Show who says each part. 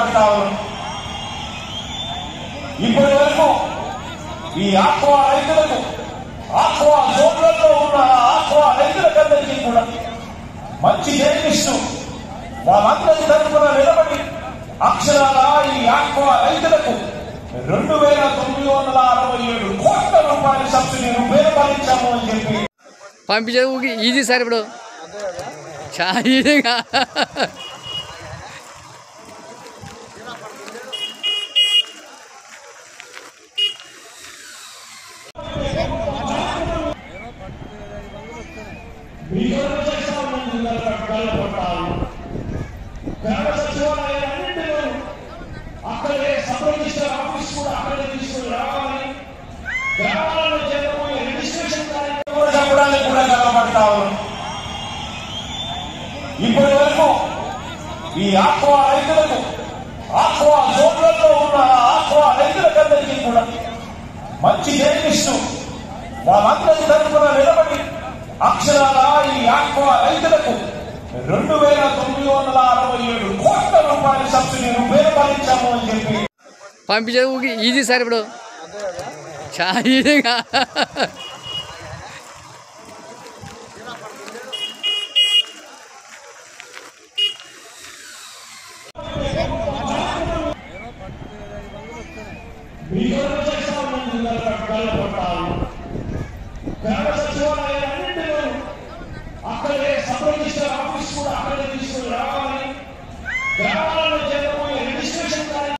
Speaker 1: కనబడతా ఉంది ఇప్పటి వరకు ఈ ఆక్వా రైతులకు ఆక్వా జోన్లలో ఉన్న ఆక్వా రైతులకందరికీ కూడా మంచి జయనిస్తూ వాళ్ళందరి తరఫున నిలబడి అక్షరాల ఈ ఆక్వా రైతులకు రెండు వేల తొమ్మిది వందల అరవై ఏడు కోట్ల రూపాయల సబ్సిడీని పేరుపాలించాము అని చెప్పి.
Speaker 2: పంపించేది ఈజీ సార్ ఇప్పుడు. చాలా ఈజీగా.
Speaker 1: గ్రామ సచివాలయాలన్నింటిలో అక్కడే సబ్ రిజిస్టర్ ఆఫీస్ కూడా అక్కడే తీసుకుని రావాలి గ్రామాలలో రిజిస్ట్రేషన్ కార్యక్రమం కూడా చెప్పడానికి కూడా ఉంది ఇప్పటి వరకు ఈ ఆక్వా రైతులకు ఆక్వా జోన్లలో ఉన్న ఆక్వా రైతులకందరికీ కూడా మంచి జయనిస్తూ వాళ్ళందరి తరఫున నిలబడి అక్షరాల ఈ ఆక్వా రైతులకు రెండు వేల తొమ్మిది వందల అరవై ఏడు కోట్ల రూపాయల సబ్సిడీని పేరుపాలించాము అని చెప్పి.
Speaker 2: పంపించేది ఈజీ సార్ ఇప్పుడు. చాలా ఈజీగా.
Speaker 1: మీరెవరు చేస్తా ఉన్నది గల్లపట్టాలు గ్రామ Graças